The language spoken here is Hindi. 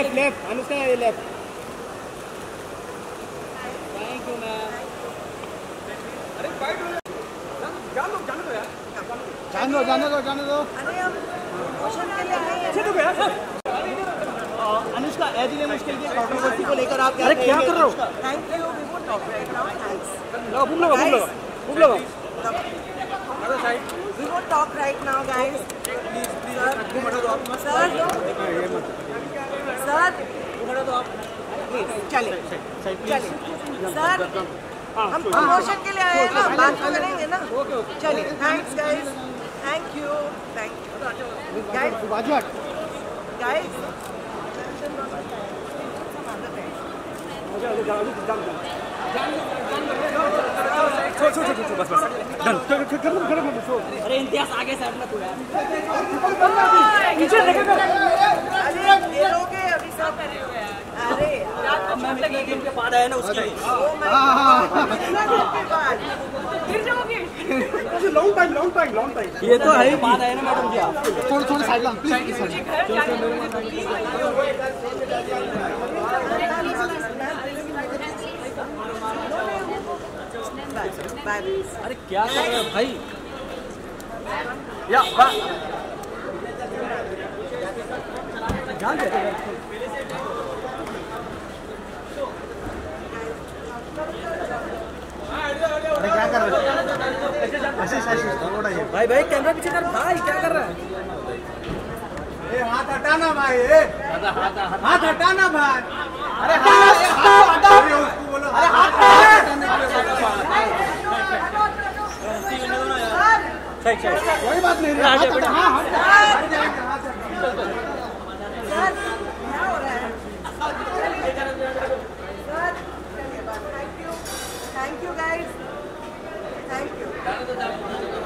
लेफ़्ट लेफ़्ट अनुष्का ये लेफ़्ट थैंक यू मैम जाने दो जाने दो जाने दो अरे हम प्रमोशन के लिए आए हैं। अनुष्का एज इन मुश्किल की कंट्रोवर्सी को लेकर आप अरे क्या कर रहे हो? Thank you we talk right now thanks लगा भूख लगा भूख लगा भूख लगा we won't talk right now guys please please sir sir please चले चले सर हम प्रमोशन के लिए आए हैं ना बात तो करेंगे ना। चलिए thanks guys thank you thank you guys guys अरे इम्तियाज़ आगे से हटना तू यार long time long time long time ये तो है बाद आया ना मैडम जी आप थोड़ी थोड़ी साइड ला। प्लीज़ अरे क्या कर रहे हो भाई? या बा। अरे क्या कर रहे हो ऐसे ऐसे थोड़ा ये भाई भाई कैमरा पीछे कर। भाई क्या कर रहा है? ए हाथ हटाना भाई ए। हाथ हटाना भाई। अरे हाथ हाथ हटा। अरे उसको बोलो अरे हाथ हटा। सही सही। कोई बात नहीं हाथ हटा। हाँ हाथ हट जाएँगे हाथ हटा सर क्या हो रहा है सर चलिए बात thank you thank you guys thank you